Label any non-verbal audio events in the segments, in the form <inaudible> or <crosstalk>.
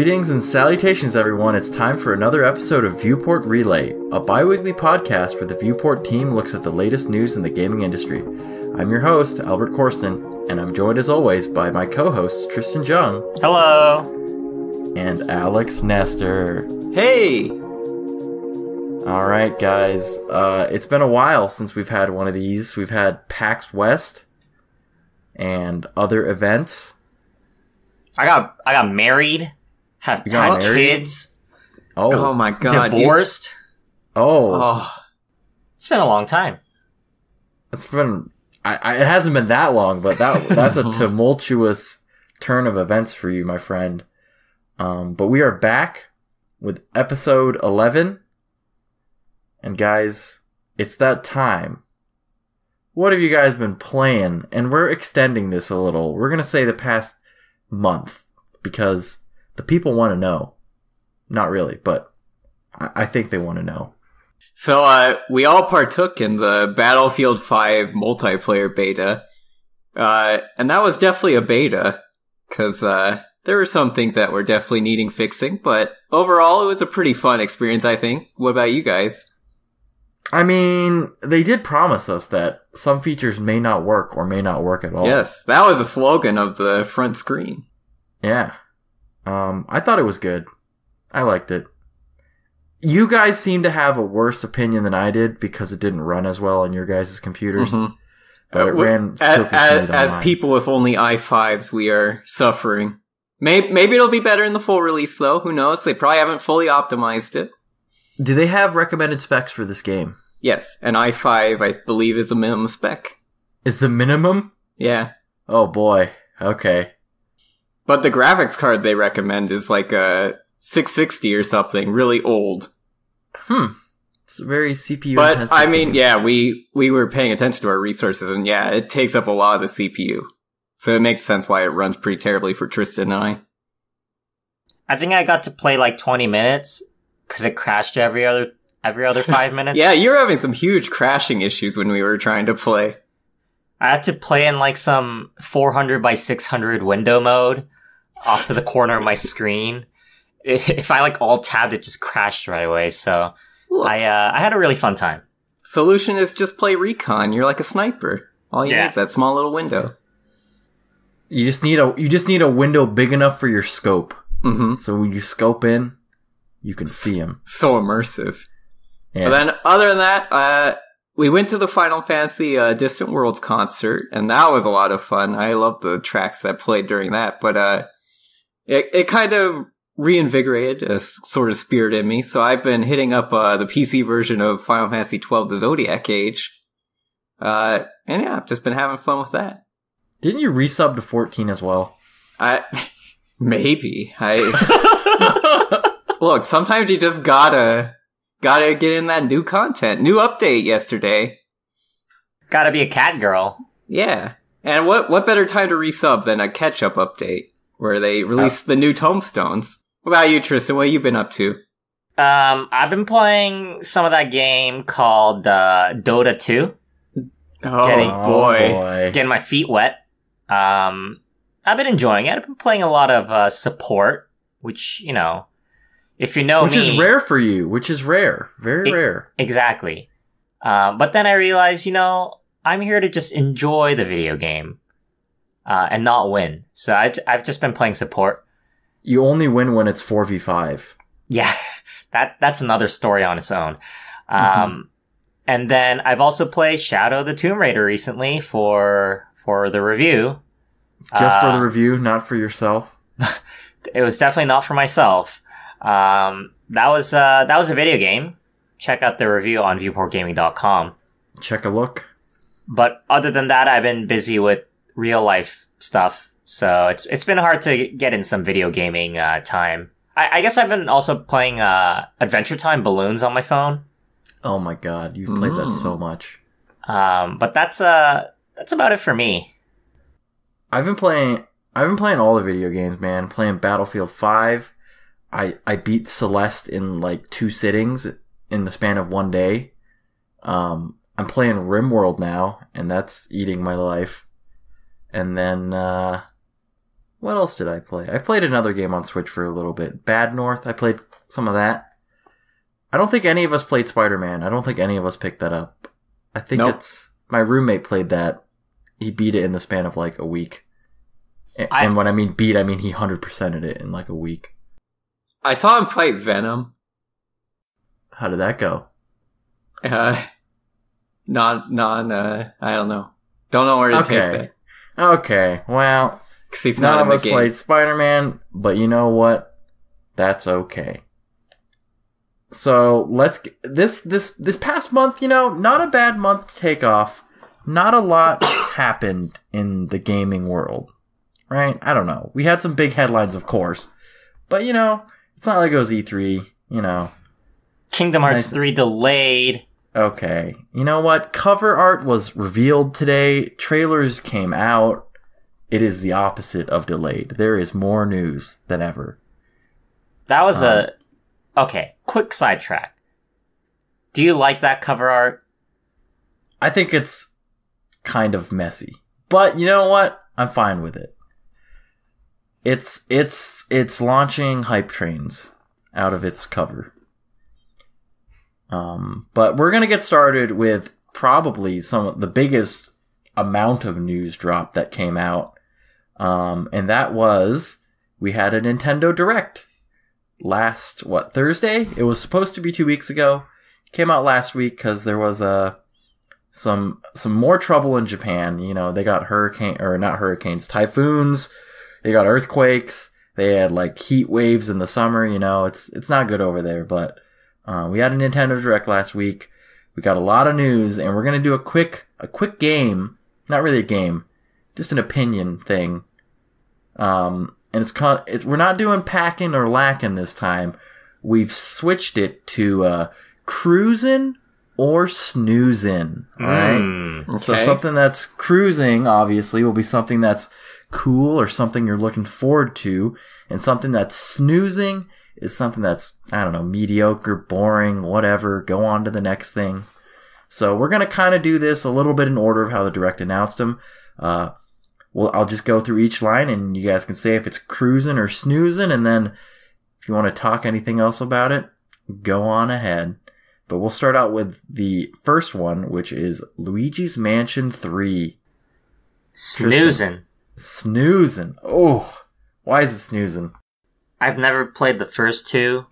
Greetings and salutations, everyone. It's time for another episode of Viewport Relay, a bi weekly podcast where the Viewport team looks at the latest news in the gaming industry. I'm your host, Albert Corsten, and I'm joined as always by my co hosts, Tristan Jung Hello. and Alex Nestor. Hey! All right, guys. Uh, it's been a while since we've had one of these. We've had PAX West and other events. I got I got married, have You got had married? kids, Oh, Oh, my god. you- divorced. oh, oh, It's been a long time. it's been. I, I, it hasn't been that long, but that <laughs> that's a tumultuous turn of events for you, my friend. Um, but we are back with episode eleven, and guys, it's that time. What have you guys been playing? And we're extending this a little. We're gonna say the past month because the people want to know. Not really, but I, I think they want to know. So, uh, we all partook in the Battlefield 5 multiplayer beta. Uh, and that was definitely a beta. Cause, uh, there were some things that were definitely needing fixing, but overall it was a pretty fun experience, I think. What about you guys? I mean, they did promise us that some features may not work or may not work at all. Yes, that was a slogan of the front screen. Yeah. Um, I thought it was good. I liked it. You guys seem to have a worse opinion than I did because it didn't run as well on your guys' computers, Mhm. but it Uh, ran as, as, as people with only i5s, we are suffering. Maybe, maybe it'll be better in the full release, though. Who knows? They probably haven't fully optimized it. Do they have recommended specs for this game? Yes, an i5, I believe, is a minimum spec. Is the minimum? Yeah. Oh boy. Okay. But the graphics card they recommend is like a 660 or something, really old. Hmm. It's very CPU but. I mean, yeah, we we were paying attention to our resources, and yeah, it takes up a lot of the CPU. So it makes sense why it runs pretty terribly for Tristan and I. I think I got to play like 20 minutes because it crashed every other every other <laughs> five minutes. Yeah, you were having some huge crashing issues when we were trying to play. I had to play in like some 400 by 600 window mode off to the corner of my screen. If I like alt tabbed, it just crashed right away. So Look, I uh, I had a really fun time. solution is just play recon. You're like a sniper. All you Yeah. need is that small little window. you just need a you just need a window big enough for your scope. hmm So when you scope in, you can see him. So immersive. Yeah. But then, other than that, uh, we went to the Final Fantasy uh, Distant Worlds concert, and that was a lot of fun. I love the tracks that played during that, but uh, it it kind of reinvigorated a s- sort of spirit in me. So I've been hitting up uh, the PC version of Final Fantasy twelve, the Zodiac Age, uh, and yeah, I've just been having fun with that. Didn't you resub to 14 as well? I <laughs> maybe I <laughs> look. Sometimes you just gotta gotta get in that new content. New update yesterday. Gotta be a cat girl. Yeah. And what what better time to resub than a catch up update where they release the new Tomestones. What about you, Tristan? What have you been up to? Um, I've been playing some of that game called uh, Dota 2. Oh Getting- boy. getting my feet wet. Um, I've been enjoying it. I've been playing a lot of uh, support, which you know, if you know which me, is rare for you. Which is rare, very It- rare. exactly. Um, but then I realized, you know, I'm here to just enjoy the video game uh, and not win. So I, I've just been playing support. You only win when it's four v five. Yeah, <laughs> that that's another story on its own. Um, and then I've also played Shadow of the Tomb Raider recently for for the review. Just for Uh, the review, not for yourself. <laughs> it was definitely not for myself. Um, that was uh, that was a video game. Check out the review on viewportgaming.com. Check a look. But other than that, I've been busy with real life stuff, so it's it's been hard to get in some video gaming uh, time. I, I guess I've been also playing uh, Adventure Time Balloons on my phone. Oh my god, you've played that Mm. so much. Um, but that's uh that's about it for me. I've been playing. I've been playing all the video games, man. Playing Battlefield Five. I I beat Celeste in like two sittings in the span of one day. Um, I'm playing RimWorld now, and that's eating my life. And then uh, what else did I play? I played another game on Switch for a little bit. Bad North. I played some of that. I don't think any of us played Spider Man. I don't think any of us picked that up. I think Nope. it's my roommate played that. He beat it in the span of like a week. A- I- and when I mean beat, I mean he hundred percented it in like a week. I saw him fight Venom. How did that go? Uh, <laughs> non, non, uh, I don't know. Don't know where to Okay. take that. Okay, well, he's none not of us game. played Spider Man, but you know what? That's okay. So let's g- this this this past month, you know, not a bad month to take off. Not a lot <coughs> happened in the gaming world, right? I don't know. We had some big headlines, of course, but you know, it's not like it was E3. You know, Kingdom Hearts Nice. 3 delayed. Okay. You know what? Cover art was revealed today. Trailers came out. It is the opposite of delayed. There is more news than ever. That was Um, a. Okay, quick sidetrack. Do you like that cover art? I think it's kind of messy. But you know what? I'm fine with it. It's it's it's launching hype trains out of its cover. Um, but we're gonna get started with probably some of the biggest amount of news drop that came out. Um, and that was we had a Nintendo Direct last what Thursday? It was supposed to be two weeks ago. Came out last week because there was a some some more trouble in Japan. You know, they got hurricane or not hurricanes, typhoons. They got earthquakes. They had like heat waves in the summer. You know, it's it's not good over there. But uh, we had a Nintendo Direct last week. We got a lot of news, and we're gonna do a quick a quick game. Not really a game, just an opinion thing. Um, and it's con- it's we're not doing packing or lacking this time. We've switched it to uh, cruising or snoozing. All right. Mm. So something that's cruising, obviously, will be something that's cool or something you're looking forward to, and something that's snoozing is something that's I don't know mediocre, boring, whatever. Go on to the next thing. So we're gonna kind of do this a little bit in order of how the direct announced them. Uh, well, I'll just go through each line, and you guys can say if it's cruising or snoozing, and then if you want to talk anything else about it, go on ahead. But we'll start out with the first one, which is Luigi's Mansion 3. Snoozing. Snoozing. Oh, why is it snoozing? I've never played the first two.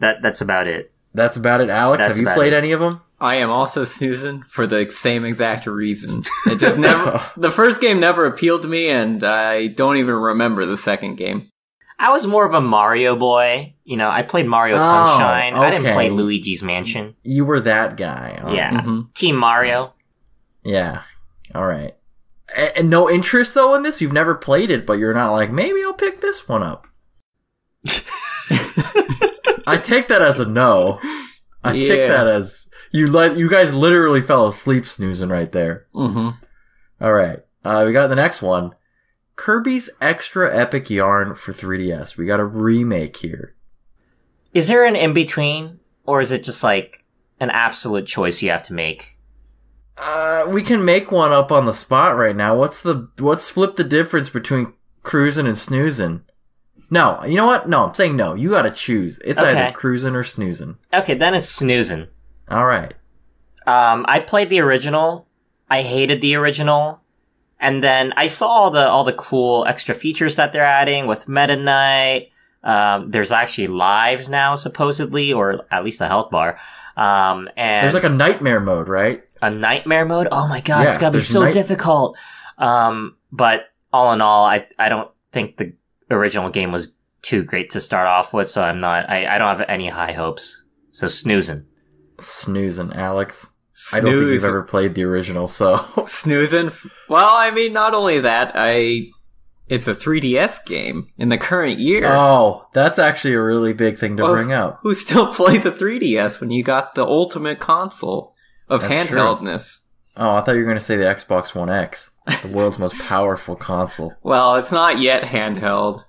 That that's about it. That's about it, Alex. That's Have you played it. any of them? I am also <laughs> Susan for the same exact reason. It just never, <laughs> the first game never appealed to me and I don't even remember the second game. I was more of a Mario boy. You know, I played Mario Oh, Sunshine. I didn't play Luigi's Mansion. You were that guy. Oh, Yeah. Mhm. Team Mario. Yeah. All right. And no interest though in this. You've never played it, but you're not like maybe I'll pick this one up. <laughs> I take that as a no. I Yeah. take that as you. Let you guys literally fell asleep snoozing right there. Mhm. All right. Uh, we got the next one. Kirby's Extra Epic Yarn for 3DS. We got a remake here. Is there an in between, or is it just like an absolute choice you have to make? Uh, we can make one up on the spot right now. What's the what's split the difference between cruising and snoozing? No, you know what? No, I'm saying no. You got to choose. It's Okay. either cruising or snoozing. Okay, then it's snoozing. All right. Um, I played the original. I hated the original, and then I saw all the all the cool extra features that they're adding with Meta Knight. Um, there's actually lives now, supposedly, or at least a health bar. Um, and There's like a nightmare mode, right? a nightmare mode. Oh my god, Yeah, it's gotta be there's so night- difficult. Um, but all in all, I I don't think the original game was too great to start off with, so I'm not. I, I don't have any high hopes. So snoozing. Snoozing, Alex. I don't think you've ever played the original, so <laughs> Snoozing. Well, I mean, not only that, I. It's a 3DS game in the current year. oh, that's actually a really big thing to Oh. bring up. Who still <laughs> plays a 3DS when you got the ultimate console of That's true. handheldness? Oh, I thought you were going to say the Xbox One X, the world's most powerful console. Well, it's not yet handheld.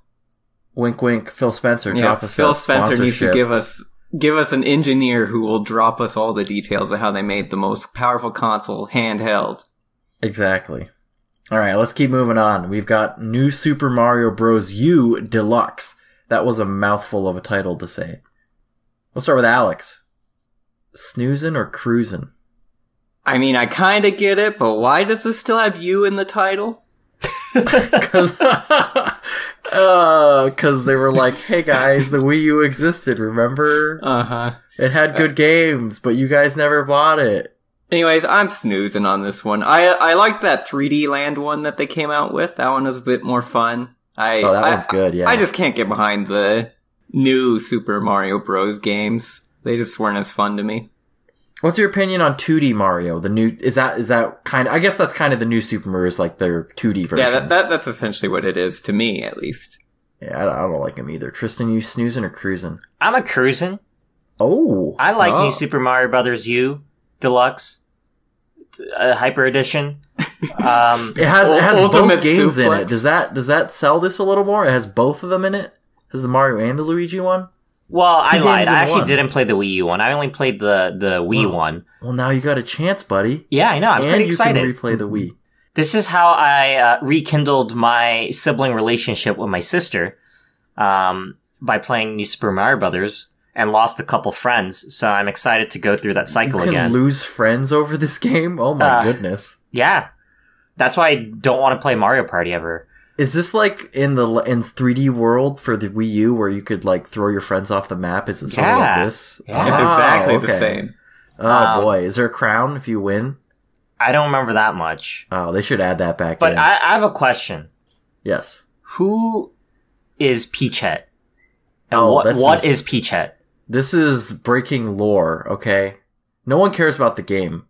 Wink, wink. Phil Spencer, Yeah, drop us Phil Spencer needs to give us give us an engineer who will drop us all the details of how they made the most powerful console handheld. Exactly. All right, let's keep moving on. We've got New Super Mario Bros. U Deluxe. That was a mouthful of a title to say. We'll start with Alex. Snoozing or cruising? I mean, I kind of get it, but why does this still have you in the title? <laughs> Because <laughs> uh, cause they were like, hey guys, the Wii U existed, remember? Uh huh. It had good games, but you guys never bought it. Anyways, I'm snoozing on this one. I I liked that 3D Land one that they came out with. That one was a bit more fun. I Oh, that I, one's good, yeah. I just can't get behind the new Super Mario Bros. games. They just weren't as fun to me. What's your opinion on 2D Mario? The new is that is that kind of I guess that's kind of the new Super Mario is like their 2D version. Yeah, that, that that's essentially what it is to me, at least. yeah, I don't, I don't like them either. Tristan, you snoozing or cruising? I'm a cruising. Oh, I like Oh. New Super Mario Brothers U Deluxe, uh, Hyper Edition. <laughs> Um, it has it has Ultimate both games in it. Does that does that sell this a little more? It has both of them in it. Has the Mario and the Luigi one? Well, I lied. I actually one. didn't play the Wii U one. I only played the the Wii Wow. one. Well, now you got a chance, buddy. Yeah, I know. I'm and pretty you excited. can replay the Wii. this is how I uh, rekindled my sibling relationship with my sister um, by playing New Super Mario Brothers and lost a couple friends. So I'm excited to go through that cycle you can again. lose friends over this <laughs> game. Oh my Uh, goodness. yeah, that's why I don't want to play Mario Party ever. Is this like in the in 3D world for the Wii U where you could like throw your friends off the map? Is it sort of Yeah. like this? Yeah. It's Oh, exactly the same. Oh Um, boy, is there a crown if you win? I don't remember that much. Oh, they should add that back But in. I, I have a question. yes. Who is Peachette? And Oh, what, what is- is Peachette? This is breaking lore, okay? No one cares about the game.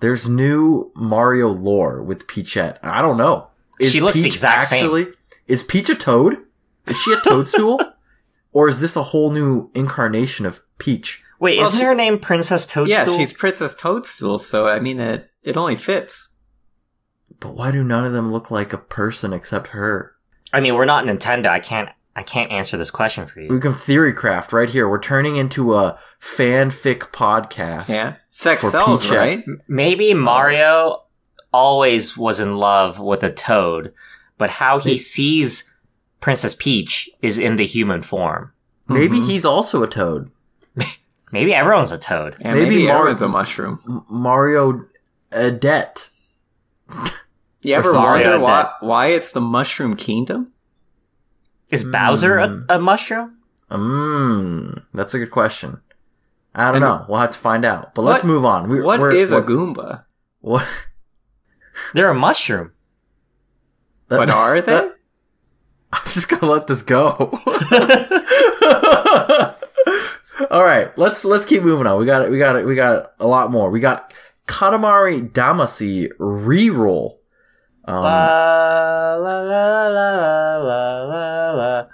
There's new Mario lore with Peachette. I don't know. Is She looks the Peach exact same. Is Peach a toad? Is she a toadstool? <laughs> or is this a whole new incarnation of Peach? Wait, Well, isn't she- her name Princess Toadstool? Yeah, she's Princess Toadstool, so I mean, it it only fits. But why do none of them look like a person except her? I mean, we're not Nintendo. I can't. I can't answer this question for you. We can theorycraft right here. We're turning into a fanfic podcast. Yeah, sex For sells, Peach, right? Maybe Mario always was in love with a toad, but how he sees Princess Peach is in the human form. Maybe Mhm. he's also a toad. <laughs> Maybe everyone's a toad. Yeah, Maybe maybe, Mar- everyone's a mushroom. M- Mario Adet. You ever Mario wonder why, why it's the Mushroom Kingdom? Is Bowser a, a mushroom? Mmm, that's a good question. I don't And- know. We'll have to find out. But let's What- move on. We, What we're- is a Goomba? What? <laughs> They're a mushroom. But are they? that- <laughs> I'm just gonna let this go. <laughs> All right, let's let's keep moving on. We got it. We got it. We got a lot more. We got Katamari Damacy reroll. Um, La la la la la la la. La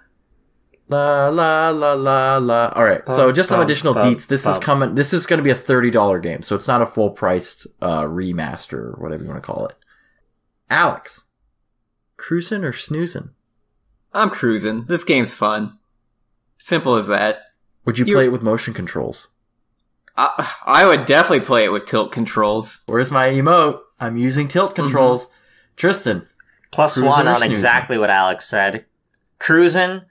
la la la la. La. All right. So just some bum, additional bum, deets. This is coming. This is going to be a thirty dollar game, so it's not a full priced uh, remaster or whatever you want to call it. Alex, cruising or snoozing? I'm cruising. This game's fun. Simple as that. Would you You're- play it with motion controls? I, I would definitely play it with tilt controls. Where's my emote? I'm using tilt controls. Tristan, Plus Cruising one on snoozing? exactly what Alex said. Cruising,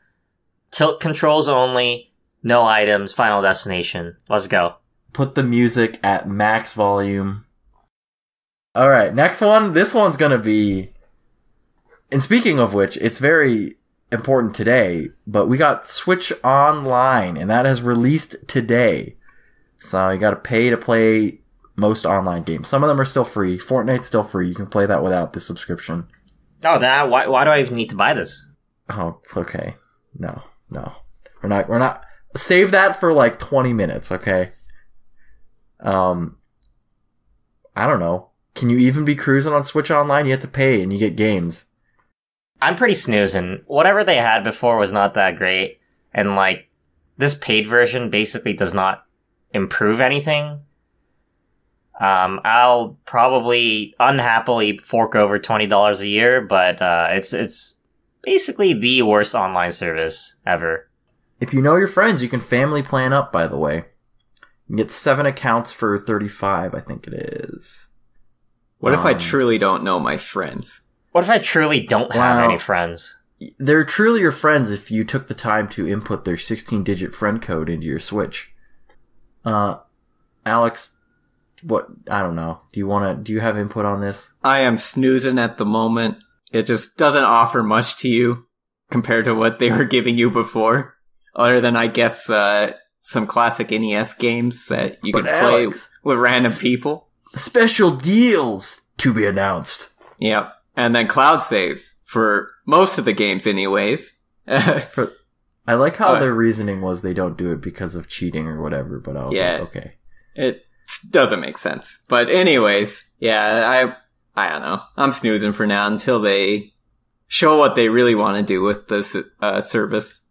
tilt controls only, no items, final destination. Let's go. put the music at max volume. All right, next one. This one's going to be. And speaking of which, it's very important today, but we got Switch Online, and that has released today. So you got to pay to play most online games. Some of them are still free. Fortnite's still free. You can play that without the subscription. Oh, that why why do I even need to buy this? Oh, okay. No, no. We're not, we're not, save that for like 20 minutes, okay? Um, I don't know. Can you even be cruising on Switch Online? You have to pay and you get games. I'm pretty snoozing. Whatever they had before was not that great, and like this paid version basically does not improve anything. Um, I'll probably unhappily fork over twenty dollars a year, but uh, it's it's basically the worst online service ever. If you know your friends, you can family plan up, by the way. You can get seven accounts for 35, I think it is. What if I Um, truly don't know my friends? What if I truly don't have Wow. any friends? They're truly your friends if you took the time to input their 16 digit friend code into your Switch. Uh, Alex, what, I don't know. Do you want to, do you have input on this? I am snoozing at the moment. It just doesn't offer much to you compared to what they were giving you before. Other than, I guess, uh, some classic NES games that you But can play with random people. Special deals to be announced. Yep. And then cloud saves for most of the games anyways. <laughs> For, I like how Uh, their reasoning was they don't do it because of cheating or whatever, but I was Yeah. like, okay. it doesn't make sense. But anyways, yeah, I I don't know. I'm snoozing for now until they show what they really want to do with this uh, service.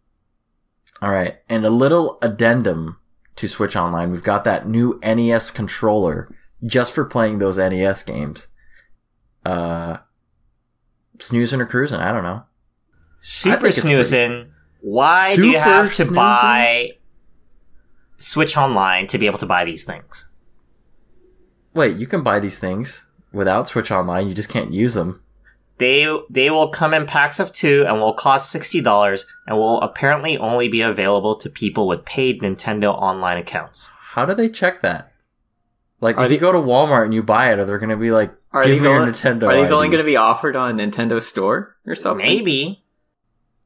All right, and a little addendum to Switch Online. We've got that new NES controller just for playing those NES games. Uh, snoozing or cruising? I don't know. Super think it's snoozing. Why do you have to snoozing? buy Switch Online to be able to buy these things? Wait, you can buy these things without Switch Online. You just can't use them. They they will come in packs of two and will cost sixty dollars and will apparently only be available to people with paid Nintendo Online accounts. How do they check that? Like, Are if you go to Walmart and you buy it, are they going to be like, Are give these me your only, Nintendo? are these only going to be offered on Nintendo Store or something? Maybe.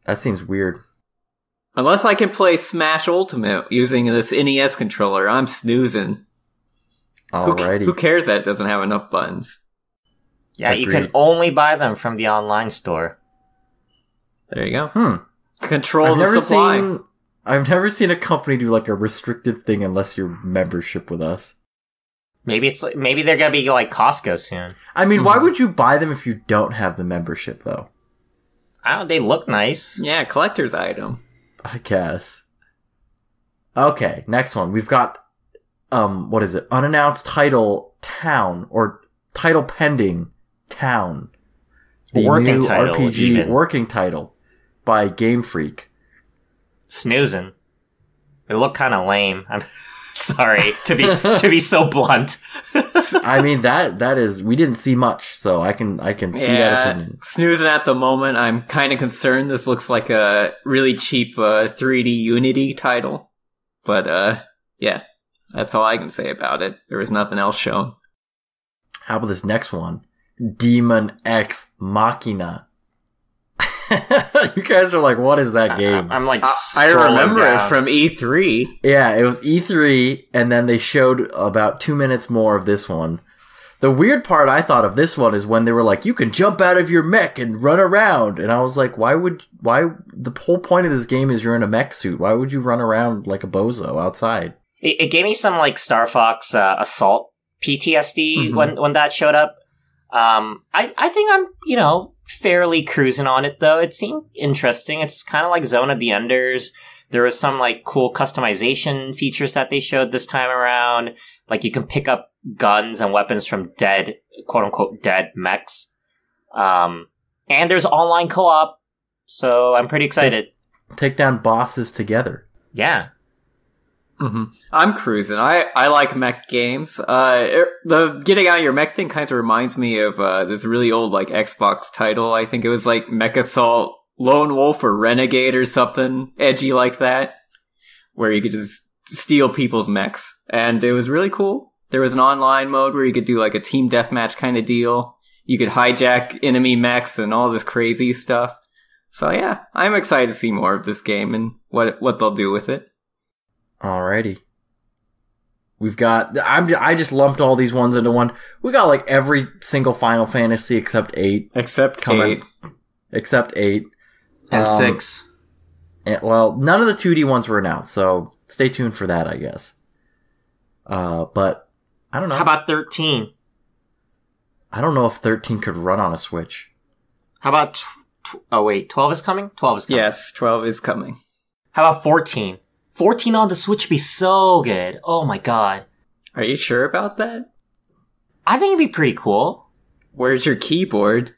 That seems weird. Unless I can play Smash Ultimate using this NES controller, I'm snoozing. Who, ca- Alrighty. who cares that it doesn't have enough buttons? Yeah, you can only buy them from the online store. There you go. Hmm. Control I've the never supply. seen. I've never seen a company do like a restricted thing unless you're membership with us. Maybe it's like, maybe they're gonna be like Costco soon. I mean, why Mhm. would you buy them if you don't have the membership, though? I don't. They look nice. Yeah, collector's item. I guess. Okay, next one. We've got, um, what is it? Unannounced title Town or title pending Town. The Working new title, RPG even. working title by Game Freak. Snoozing. They look kind of lame. I'm <laughs> sorry to be to be so blunt. <laughs> I mean that that is we didn't see much, so I can I can see that opinion. snoozing at the moment. I'm kind of concerned. This looks like a really cheap uh, 3D Unity title, but uh, yeah, that's all I can say about it. There was nothing else shown. How about this next one? Daemon X Machina. <laughs> you guys are like, what is that game? I, am like, I, I remember down. it from E E3. Yeah, it was E3, and then they showed about two minutes more of this one. The weird part I thought of this one is when they were like, you can jump out of your mech and run around. And I was like, why would, why, the whole point of this game is you're in a mech suit. Why would you run around like a bozo outside? It, it gave me some like Star Fox uh, Assault PTSD Mhm. when when that showed up. Um, I I think I'm you know fairly cruising on it though. It seemed interesting. It's kind of like Zone of the Enders. There was some like cool customization features that they showed this time around. Like you can pick up guns and weapons from dead quote unquote dead mechs. Um, and there's online co-op, so I'm pretty excited. Take down bosses together. Yeah. Hmm I'm cruising. I, I like mech games. Uh, er, the getting out of your mech thing kind of reminds me of uh, this really old like Xbox title. I think it was like Mech Assault Lone Wolf or Renegade or something edgy like that, where you could just steal people's mechs, and it was really cool. There was an online mode where you could do like a team deathmatch kind of deal. You could hijack enemy mechs and all this crazy stuff. So yeah, I'm excited to see more of this game and what what they'll do with it. Alrighty. We've got. I'm. I just lumped all these ones into one. We got like every single Final Fantasy except eight. Except Coming. Kate. Except eight. And Um, six. And, well, none of the 2D ones were announced, so stay tuned for that, I guess. Uh, but I don't know. How about thirteen? I don't know if 13 could run on a Switch. How about tw- tw- oh wait, twelve is coming. Twelve is coming. Yes, 12 is coming. How about fourteen? Fourteen on the Switch would be so good. Oh my god. Are you sure about that? I think it'd be pretty cool. Where's your keyboard?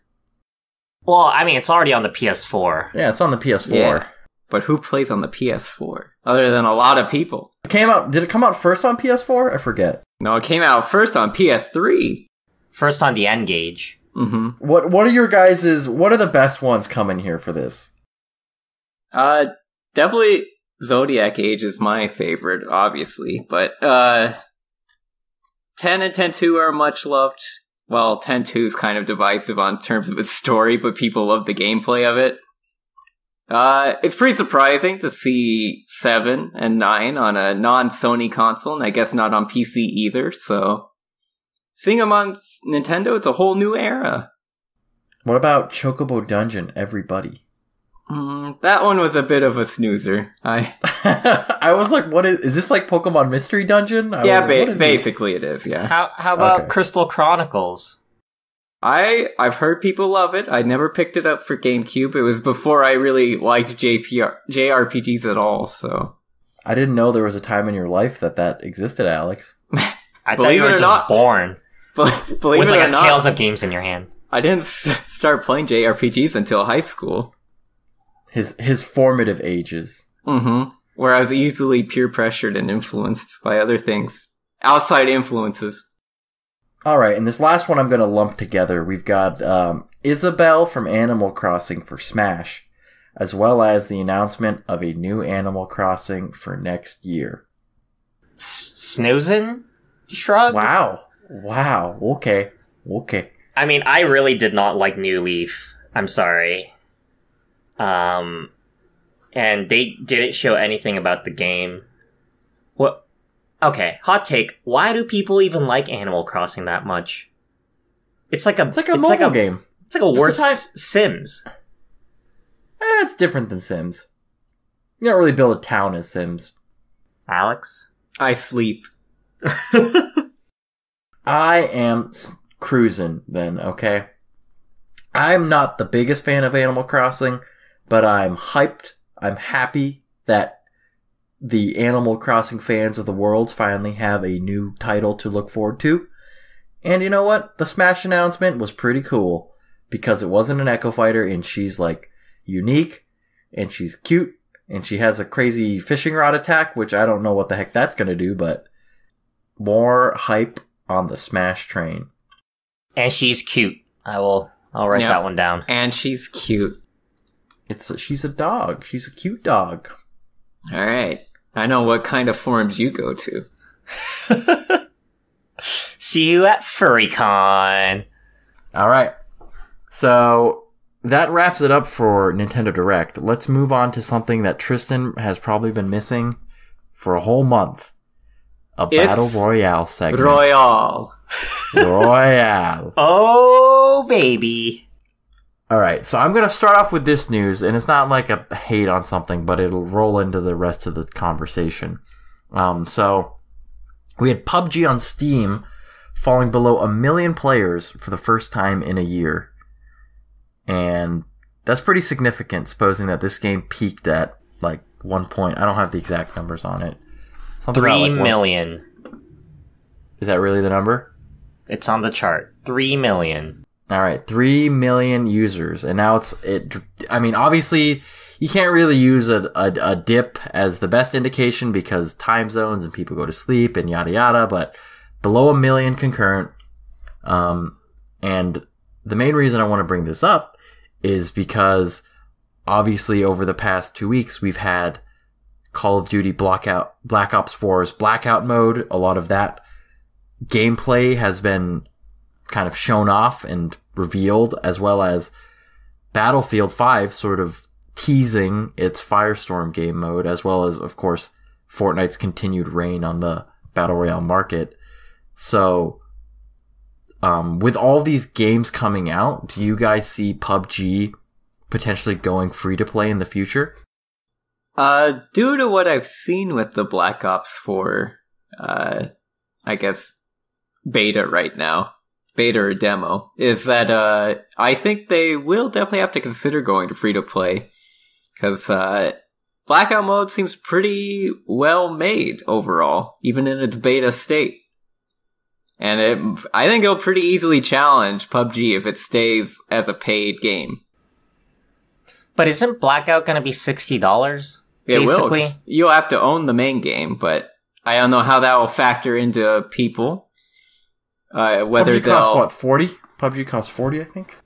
Well, I mean, it's already on the PS4. Yeah, it's on the PS4. Yeah. But who plays on the PS4? Other than a lot of people. It came out. Did it come out first on PS4? I forget. No, it came out first on PS3. first on the N-Gage. hmm What What are your guys's? What are the best ones coming here for this? Uh, definitely Zodiac Age is my favorite, obviously, but uh, ten and ten two are much loved. Well, ten two is kind of divisive on terms of its story, but people love the gameplay of it. Uh, it's pretty surprising to see seven and nine on a non-Sony console, and I guess not on PC either. So, seeing them on Nintendo, it's a whole new era. What about Chocobo Dungeon? Everybody. Mm, that one was a bit of a snoozer. I <laughs> I was like, what is? Is this like Pokemon Mystery Dungeon? I yeah, was like, ba- is this? basically it is. Yeah. How how about Okay. Crystal Chronicles? I I've heard people love it. I never picked it up for GameCube. It was before I really liked JPR, JRPGs at all. So I didn't know there was a time in your life that that existed, Alex. <laughs> I thought Believe you were it or just not- born <laughs> but believe with it like or a not, Tales of games in your hand. I didn't s- start playing JRPGs until high school. His his formative ages. Mm-hmm. Where I was easily peer pressured and influenced by other things, outside influences. All right, and this last one I'm going to lump together. We've got um, Isabelle from Animal Crossing for Smash, as well as the announcement of a new Animal Crossing for next year. S- snoozing? Shrug? Wow. Wow. Okay. Okay. I mean, I really did not like New Leaf. I'm sorry. Um, and they didn't show anything about the game. What? Okay, hot take. Why do people even like Animal Crossing that much? It's like a It's like a mobile game. It's like a It's a worse type- Sims. Eh, it's different than Sims. You don't really build a town as Sims. Alex. I sleep. <laughs> I am cruising then, okay? I'm not the biggest fan of Animal Crossing, but I'm hyped. I'm happy that the Animal Crossing fans of the world finally have a new title to look forward to. And you know what? The Smash announcement was pretty cool because it wasn't an Echo Fighter and she's like unique and she's cute and she has a crazy fishing rod attack, which I don't know what the heck that's gonna do, but more hype on the Smash train. and she's cute. I will. I'll write Yeah. that one down. And she's cute. It's a, she's a dog. She's a cute dog. All right. I know what kind of forums you go to. <laughs> See you at FurryCon. All right. So that wraps it up for Nintendo Direct. Let's move on to something that Tristan has probably been missing for a whole month. A It's battle royale segment. Royale. royale. <laughs> Oh baby. All right, so I'm going to start off with this news, and it's not like a hate on something, but it'll roll into the rest of the conversation. Um, so we had PUBG on Steam falling below a million players for the first time in a year, and that's pretty significant, supposing that this game peaked at like one point. I don't have the exact numbers on it. Something Three like, million. Is that really the number? It's on the chart. Three million. All right, three million users, and now it's it. I mean, obviously, you can't really use a, a a dip as the best indication because time zones and people go to sleep and yada yada. But below a million concurrent, um, and the main reason I want to bring this up is because obviously over the past two weeks we've had Call of Duty Blackout Black Ops 4's blackout mode. A lot of that gameplay has been kind of shown off and revealed, as well as Battlefield 5 sort of teasing its Firestorm game mode, as well as, of course, Fortnite's continued reign on the Battle Royale market. So, um, with all these games coming out, do you guys see PUBG potentially going free to play in the future? Uh, due to what I've seen with the Black Ops 4, uh, I guess beta right now, beta or demo, is that, uh, I think they will definitely have to consider going to free to play. Cause, uh, Blackout mode seems pretty well made overall, even in its beta state. And it, I think it'll pretty easily challenge PUBG if it stays as a paid game. But isn't Blackout gonna be sixty dollars? It Basically- will. You'll have to own the main game, but I don't know how that will factor into people. Uh, whether PUBG they'll costs what forty? PUBG costs forty, I think.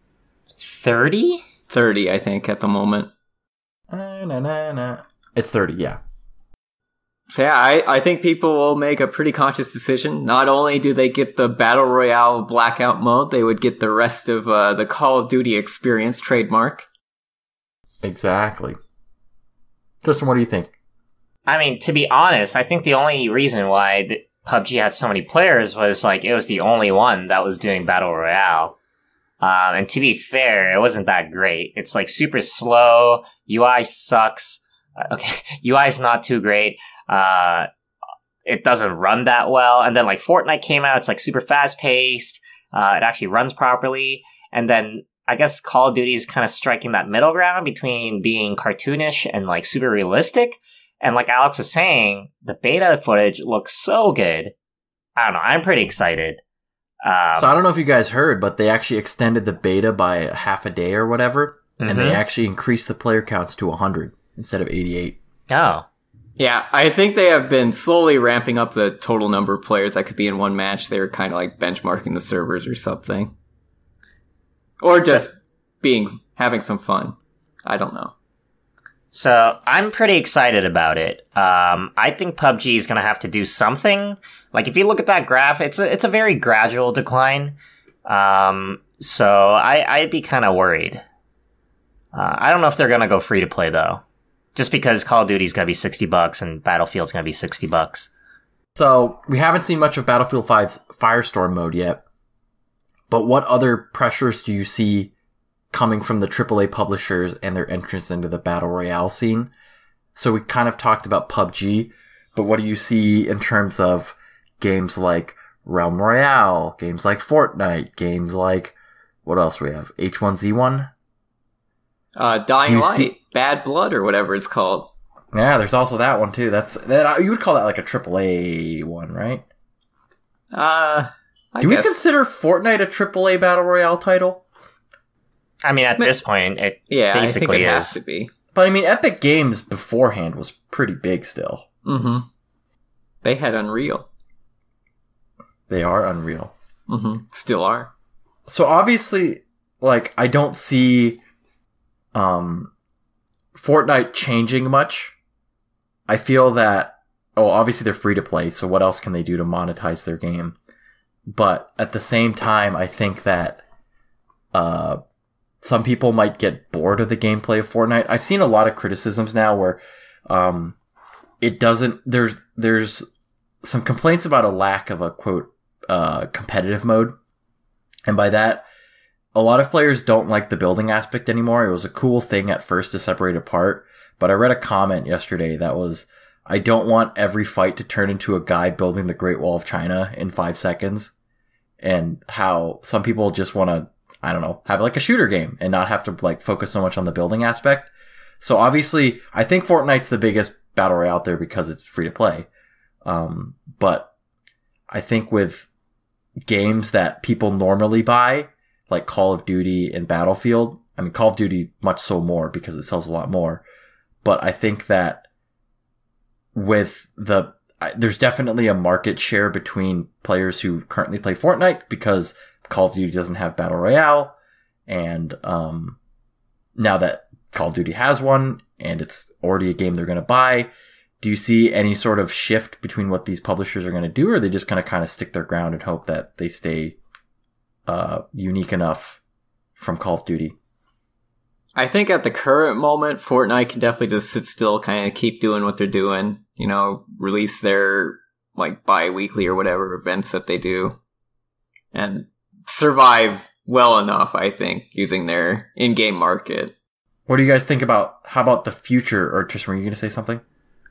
30? thirty, I think, at the moment. Uh, na, na, na. It's thirty, yeah. So yeah, I, I think people will make a pretty conscious decision. Not only do they get the battle royale blackout mode, they would get the rest of uh, the Call of Duty experience trademark. Exactly. Justin, what do you think? I mean, to be honest, I think the only reason why the PUBG had so many players was like it was the only one that was doing battle royale. Um, and to be fair, it wasn't that great. It's like super slow. UI sucks. Uh, okay, <laughs> UI is not too great. Uh, it doesn't run that well. And then like Fortnite came out. It's like super fast paced. Uh, it actually runs properly. And then I guess Call of Duty is kind of striking that middle ground between being cartoonish and like super realistic. And like Alex was saying, the beta footage looks so good. I don't know. I'm pretty excited. Um, so I don't know if you guys heard, but they actually extended the beta by half a day or whatever, and they Mhm. actually increased the player counts to hundred instead of eighty-eight. oh, Yeah, I think they have been slowly ramping up the total number of players that could be in one match. They were kind of like benchmarking the servers or something. Or just being having some fun. I don't know. So I'm pretty excited about it. Um, I think PUBG is gonna have to do something. Like if you look at that graph, it's a it's a very gradual decline. Um, so I I'd be kind of worried. Uh, I don't know if they're gonna go free to play though, just because Call of Duty is gonna be sixty bucks and Battlefield's gonna be sixty bucks. So we haven't seen much of Battlefield 5's Firestorm mode yet. But what other pressures do you see coming from the AAA publishers and their entrance into the battle royale scene? So we kind of talked about PUBG, but what do you see in terms of games like Realm Royale, games like Fortnite, games like what else we have? H1Z1? Uh, Dying Light, see- Bad Blood, or whatever it's called. Yeah, there's also that one too. That's that you would call that like a AAA one, right? Uh, I do guess. we consider Fortnite a AAA battle royale title? I mean, at It's- this point, it yeah, I think basically it has to be. But I mean, Epic Games beforehand was pretty big still. Mm-hmm. They had Unreal. They are Unreal. Mm-hmm. Still are. So obviously, like, I don't see, um, Fortnite changing much. I feel that, oh, obviously they're free to play, so what else can they do to monetize their game? But at the same time, I think that, uh, some people might get bored of the gameplay of Fortnite. I've seen a lot of criticisms now where, um, it doesn't, there's, there's some complaints about a lack of a quote, uh, competitive mode. And by that, a lot of players don't like the building aspect anymore. It was a cool thing at first to separate apart, but I read a comment yesterday that was, I don't want every fight to turn into a guy building the Great Wall of China in five seconds. And how some people just want to, I don't know, have like a shooter game and not have to like focus so much on the building aspect. So obviously, I think Fortnite's the biggest battle royale out there because it's free to play. Um, but I think with games that people normally buy, like Call of Duty and Battlefield. I mean, Call of Duty much so more because it sells a lot more. But I think that with the, there's definitely a market share between players who currently play Fortnite because Call of Duty doesn't have Battle Royale. And, um, now that Call of Duty has one and it's already a game they're going to buy, do you see any sort of shift between what these publishers are going to do, or are they just going to kind of stick their ground and hope that they stay uh, unique enough from Call of Duty? I think at the current moment, Fortnite can definitely just sit still, kind of keep doing what they're doing. You know, release their like bi-weekly or whatever events that they do, and survive well enough. I think using their in-game market. What do you guys think about how about the future? Or just were you going to say something?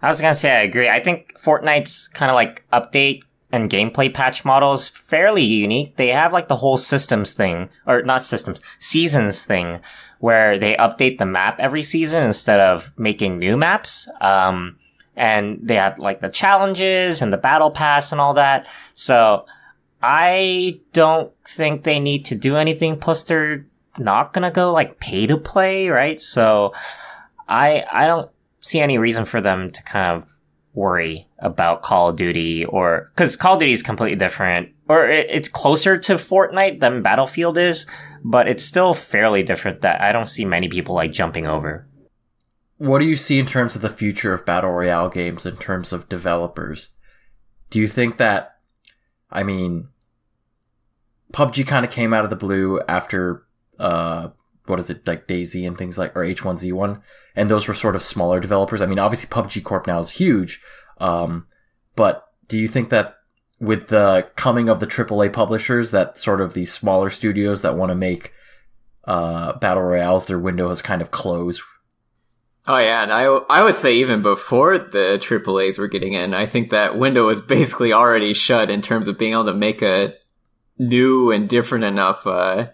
I was gonna say I agree. I think Fortnite's kind of like update and gameplay patch models fairly unique. They have like the whole systems thing, or not systems, seasons thing, where they update the map every season instead of making new maps. Um, and they have like the challenges and the battle pass and all that. So I don't think they need to do anything. Plus, they're not gonna go like pay to play, right? So I I don't see any reason for them to kind of worry about Call of Duty or because Call of Duty is completely different or it, it's closer to Fortnite than Battlefield is, but it's still fairly different. That I don't see many people like jumping over. What do you see in terms of the future of battle royale games in terms of developers? Do you think that, I mean, PUBG kind of came out of the blue after, uh, what is it, like DayZ and things like, or H1Z1, and those were sort of smaller developers. I mean, obviously PUBG Corp now is huge, um, but do you think that with the coming of the AAA publishers, that sort of these smaller studios that want to make uh, battle royales, their window has kind of closed? Oh yeah, and I I would say even before the AAA's were getting in, I think that window was <laughs> basically already shut in terms of being able to make a new and different enough uh,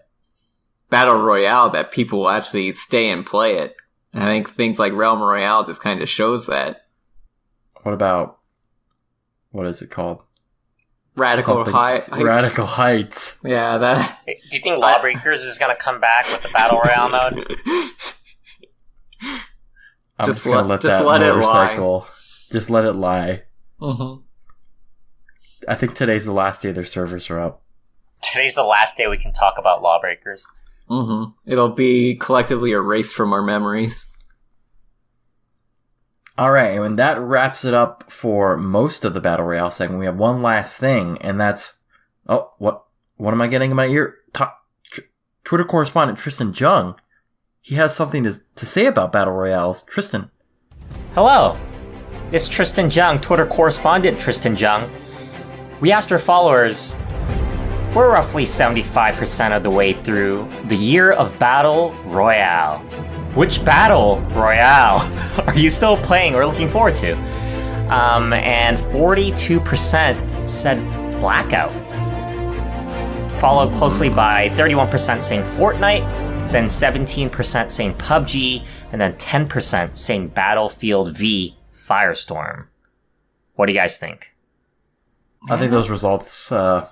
battle royale that people will actually stay and play it. And I think things like Realm Royale just kind of shows that. What about what is it called? Radical Something- Heights. Radical Heights. Yeah, that. Do you think Lawbreakers is gonna come back with the battle royale mode? <laughs> I'm Just just, gonna let- let, just that let it lie. motorcycle. Just let it lie. Mhm. I think today's the last day their servers are up. Today's the last day we can talk about Lawbreakers. Mhm. It'll be collectively erased from our memories. All right, and that wraps it up for most of the battle royale segment. We have one last thing, and that's oh, what what am I getting in my ear? Ta- tr- Twitter correspondent Tristan Jung. He has something to to say about battle royales. Tristan, Hello, it's Tristan Jung, Twitter correspondent Tristan Jung. We asked our followers, we're roughly 75% of the way through the year of Battle Royale. Which Battle Royale <laughs> are you still playing or looking forward to? Um, and 42% said Blackout. Followed closely by 31% saying Fortnite, then 17% saying PUBG, and then 10% saying Battlefield V Firestorm. What do you guys think? I think those results uh,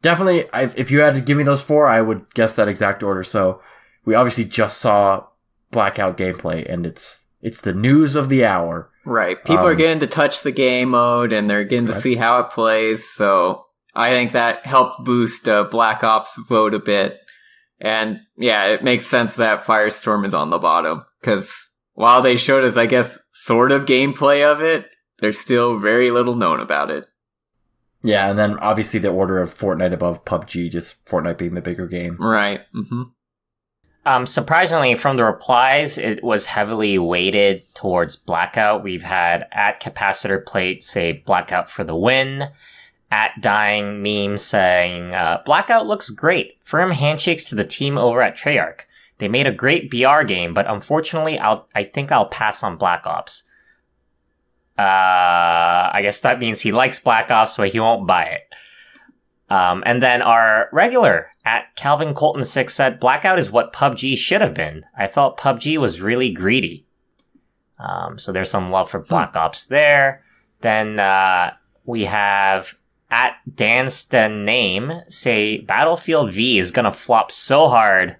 definitely. I, if you had to give me those four, I would guess that exact order. So we obviously just saw Blackout gameplay, and it's it's the news of the hour. Right. People are Um, getting to touch the game mode and they're getting to Right. see how it plays. So I think that helped boost uh, Black Ops vote a bit. And yeah, it makes sense that Firestorm is on the bottom because while they showed us, I guess, sort of gameplay of it, there's still very little known about it. Yeah, and then obviously the order of Fortnite above PUBG, just Fortnite being the bigger game. Right. hmm Um, surprisingly, from the replies, it was heavily weighted towards Blackout. We've had at Capacitor Plate say Blackout for the win. At Dying Meme saying uh, Blackout looks great. Firm handshakes to the team over at Treyarch. They made a great BR game, but unfortunately, I'll I think I'll pass on Black Ops. Uh, I guess that means he likes Black Ops, but he won't buy it. Um, and then our regular at Calvin Colton six said Blackout is what PUBG should have been. I felt PUBG was really greedy. Um, so there's some love for Black Ops there. Then uh, we have at Danston name say Battlefield V is gonna flop so hard.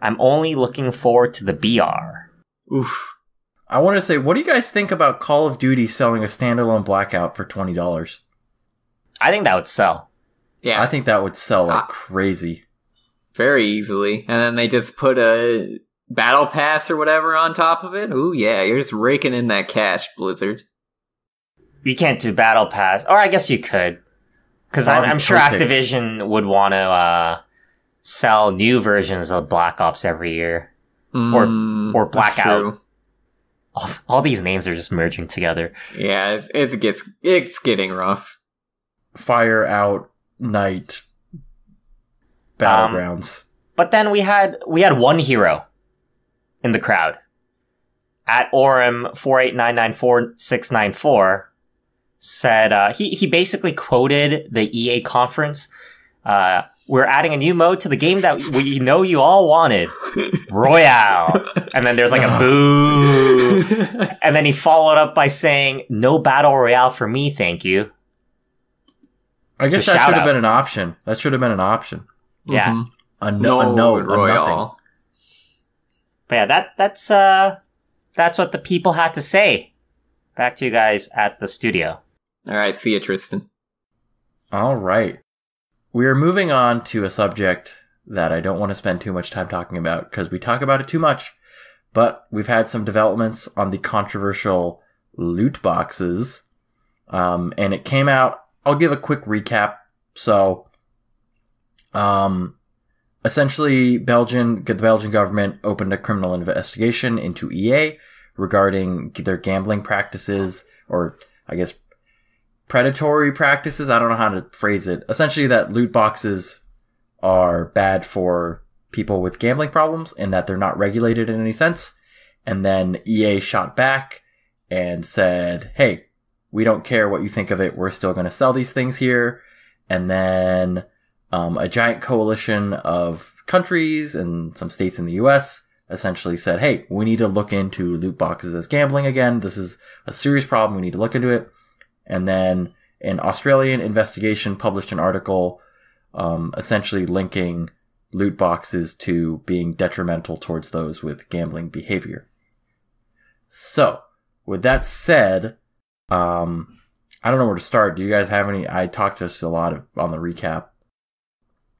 I'm only looking forward to the BR. Oof. I want to say, what do you guys think about Call of Duty selling a standalone Blackout for twenty dollars? I think that would sell. Yeah. I think that would sell like Ah. crazy. very easily. And then they just put a battle pass or whatever on top of it. Ooh, yeah. You're just raking in that cash, Blizzard. You can't do Battle Pass, or I guess you could, because I'm, I'm sure Activision would want to uh, sell new versions of Black Ops every year. Mm, or that's Blackout. All, all these names are just merging together. Yeah, it's, it's gets it's getting rough. Fire out night battlegrounds. But then we had we had one hero in the crowd. At Orem four eight nine nine four six nine four said uh, he he basically quoted the EA conference. Uh, we're adding a new mode to the game that we know you all wanted, Royale. And then there's like a boo. <laughs> And then he followed up by saying, "No battle royale for me, thank you." I guess that should shout have been an option. That should have been an option. Yeah. Mhm. A no, a no, a nothing. Royale. But yeah, that that's uh that's what the people had to say. Back to you guys at the studio. All right, see you, Tristan. All right. we are moving on to a subject that I don't want to spend too much time talking about because we talk about it too much. But we've had some developments on the controversial loot boxes. Um, and it came out. I'll give a quick recap. So, um, essentially, Belgian, the Belgian government opened a criminal investigation into EA regarding their gambling practices, or I guess predatory practices. I don't know how to phrase it. Essentially, that loot boxes are bad for people with gambling problems and that they're not regulated in any sense. And then EA shot back and said, Hey, we don't care what you think of it. We're still going to sell these things here. And then, um, a giant coalition of countries and some states in the US essentially said, Hey, we need to look into loot boxes as gambling again. This is a serious problem. We need to look into it. And then an Australian investigation published an article, um, essentially linking loot boxes to being detrimental towards those with gambling behavior. So, with that said, um, I don't know where to start. Do you guys have any? I talked to us a lot of, on the recap.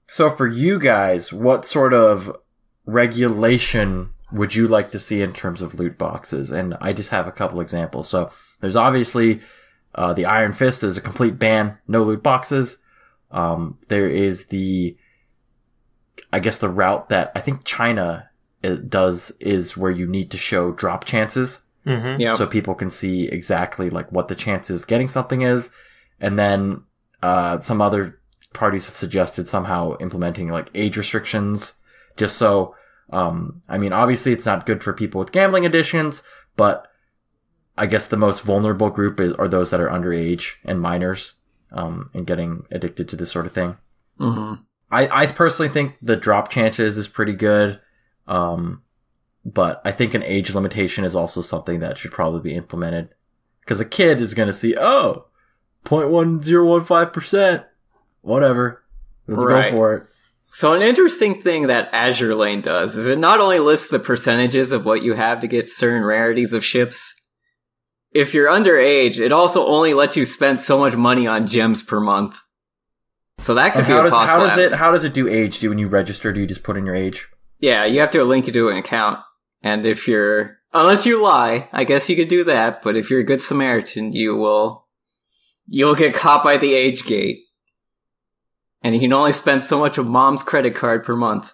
So, for you guys, what sort of regulation would you like to see in terms of loot boxes? And I just have a couple examples. So, there's obviously uh, the Iron Fist is a complete ban, no loot boxes. Um, there is the, I guess the route that I think China uh, does is where you need to show drop chances. Mm-hmm. Yeah. So people can see exactly like what the chances of getting something is. And then, uh, some other parties have suggested somehow implementing like age restrictions just so, um, I mean, obviously it's not good for people with gambling addictions, but I guess the most vulnerable group is, are those that are underage and minors, um, and getting addicted to this sort of thing. hmm I, I personally think the drop chances is pretty good. Um, but I think an age limitation is also something that should probably be implemented. Cause a kid is going to see, oh, 0.1015%. Whatever. Let's Right. go for it. So an interesting thing that Azure Lane does is it not only lists the percentages of what you have to get certain rarities of ships. If you're underage, it also only lets you spend so much money on gems per month. So that could And be how a does, how does it, how does it do age? Do when you register, do you just put in your age? Yeah, you have to link it to an account. And if you're, unless you lie, I guess you could do that. But if you're a good Samaritan, you will, you'll get caught by the age gate. And you can only spend so much of mom's credit card per month.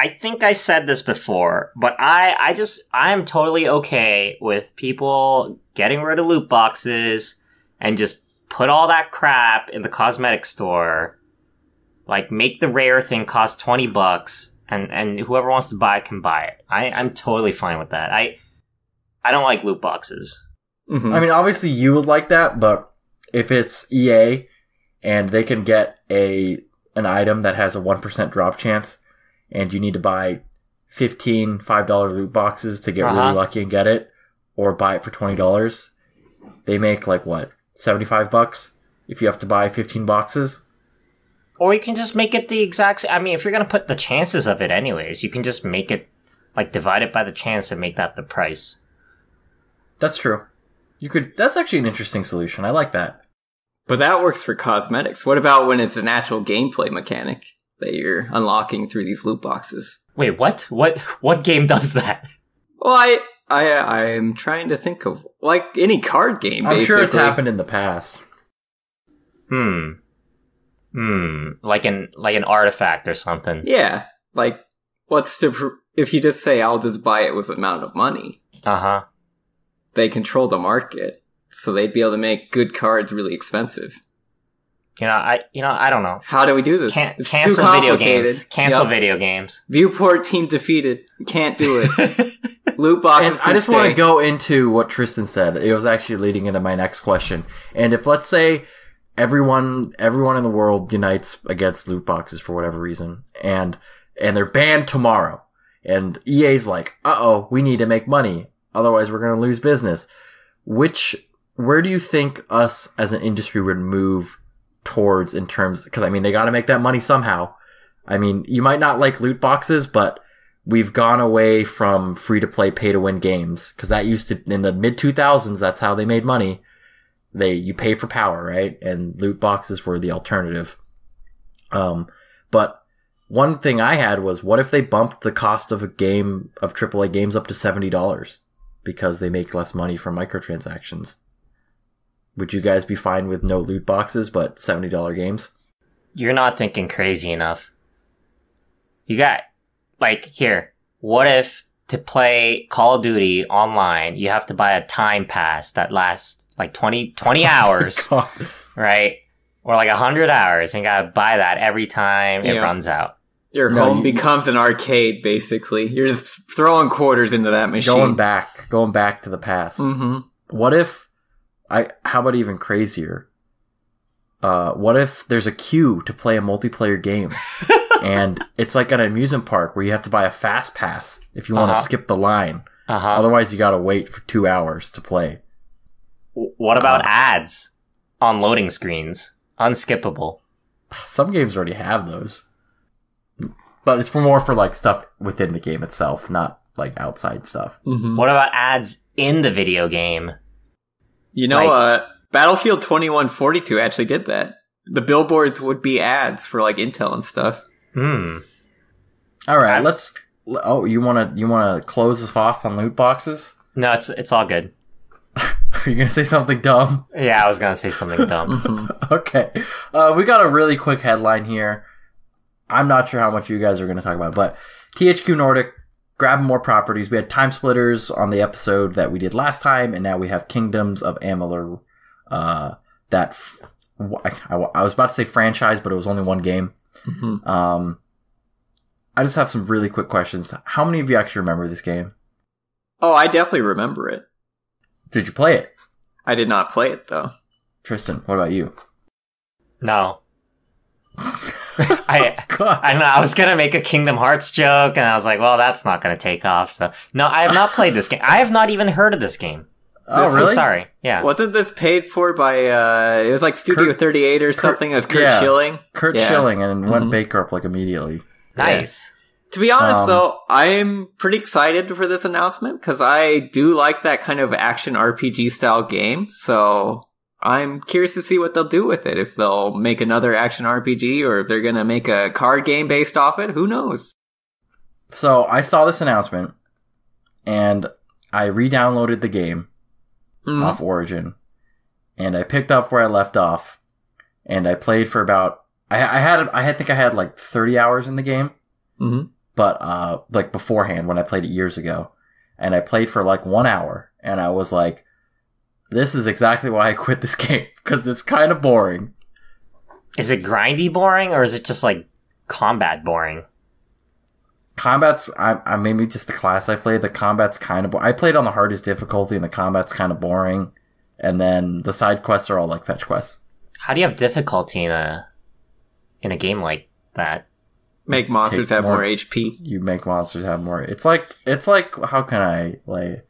I think I said this before, but I, I just, I'm totally okay with people getting rid of loot boxes and just put all that crap in the cosmetic store. Like, make the rare thing cost 20 bucks and, and whoever wants to buy it can buy it. I, I'm totally fine with that. I, I don't like loot boxes. Mhm. I mean, obviously you would like that, but if it's EA and they can get a an item that has a 1% drop chance and you need to buy 15 $5 loot boxes to get Uh-huh. really lucky and get it or buy it for $20, they make like what? 75 bucks if you have to buy 15 boxes? Or you can just make it the exact. I mean, if you're gonna put the chances of it anyways, you can just make it like divide it by the chance and make that the price. That's true. You could that's actually an interesting solution. I like that. But that works for cosmetics. What about when it's an actual gameplay mechanic that you're unlocking through these loot boxes? Wait, what? What? What game does that? Well, I I I am trying to think of like any card game. I'm sure it's happened in the past. Hmm. Hmm. Like an like an artifact or something. Yeah, like what's to pr- if you just say I'll just buy it with amount of money, Uh huh. they control the market, so they'd be able to make good cards really expensive. You know, I you know I don't know. How do we do this? Can- It's cancel video games. Cancel Yep. video games. Viewport team defeated. Can't do it. <laughs> Loot boxes. And I can just want to go into what Tristan said. It was actually leading into my next question. And if let's say everyone everyone in the world unites against loot boxes for whatever reason and and they're banned tomorrow and EA's like, "Uh-oh, we need to make money. Otherwise we're going to lose business." Which where do you think us as an industry would move towards in terms cuz I mean they got to make that money somehow. I mean, you might not like loot boxes, but we've gone away from free to play, pay to win games because that used to in the mid 2000s. That's how they made money. They you pay for power, right? And loot boxes were the alternative. Um, but one thing I had was, what if they bumped the cost of a game of AAA games up to seventy dollars because they make less money from microtransactions? Would you guys be fine with no loot boxes but seventy dollar games? You're not thinking crazy enough. You got, like, here, what if to play Call of Duty online, you have to buy a time pass that lasts like 20, 20 <laughs> hours, God. right? Or like 100 hours, and you gotta buy that every time it runs out. Your No, home you- becomes an arcade, basically. You're just throwing quarters into that machine. Going back, going back to the past. hmm What if I how about even crazier? Uh what if there's a queue to play a multiplayer game? <laughs> and it's like an amusement park where you have to buy a fast pass if you want to Uh-huh. skip the line. Uh huh. Otherwise you got to wait for 2 hours to play. What about Uh, ads on loading screens? Unskippable. Some games already have those. But it's for more for like stuff within the game itself, not like outside stuff. hmm What about ads in the video game? You know, Like- uh, Battlefield 2142 actually did that. The billboards would be ads for like Intel and stuff. Hmm. All right, I'm- let's Oh, you want to you want to close us off on loot boxes? No, it's it's all good. <laughs> Are you going to say something dumb? Yeah, I was gonna say something dumb. <laughs> Mhm. <laughs> okay. Uh, we got a really quick headline here. I'm not sure how much you guys are going to talk about, but THQ Nordic grabbing more properties. We had TimeSplitters on the episode that we did last time, and now we have Kingdoms of Amalur. Uh, that f- I, I was about to say franchise, but it was only one game. Mhm. Um, I just have some really quick questions. How many of you actually remember this game? Oh, I definitely remember it. Did you play it, I did not play it though. Tristan? What about you? No, <laughs> <laughs> I God. I know. I was gonna make a Kingdom Hearts joke, and I was like, well, that's not gonna take off. So no, I have not <laughs> played this game. I have not even heard of this game. oh, This- I'm really? sorry. Yeah. Wasn't this paid for by uh it was like Studio Kurt- 38 or Kurt- something as Curt yeah. Schilling? Curt Yeah. Schilling and went Mhm. bankrupt like immediately. Nice. To be honest Um, though, I'm pretty excited for this announcement cuz I do like that kind of action RPG style game. So I'm curious to see what they'll do with it. If they'll make another action RPG or if they're going to make a card game based off it, who knows? So I saw this announcement and I re-downloaded the game Mhm. off Origin and I picked up where I left off and I played for about I, I had I had think I had like 30 hours in the game, Mhm. but uh like beforehand when I played it years ago, and I played for like one hour and I was like, this is exactly why I quit this <laughs> game because it's kind of boring. Is it grindy boring, or is it just like combat boring? combat's I, I maybe just the class I played. The combat's kind of. Bo- I played on the hardest difficulty, and the combat's kind of boring. And then the side quests are all like fetch quests. How do you have difficulty in a in a game like that? Make monsters Take have more- more HP. You make monsters have more. It's like it's like how can I lay?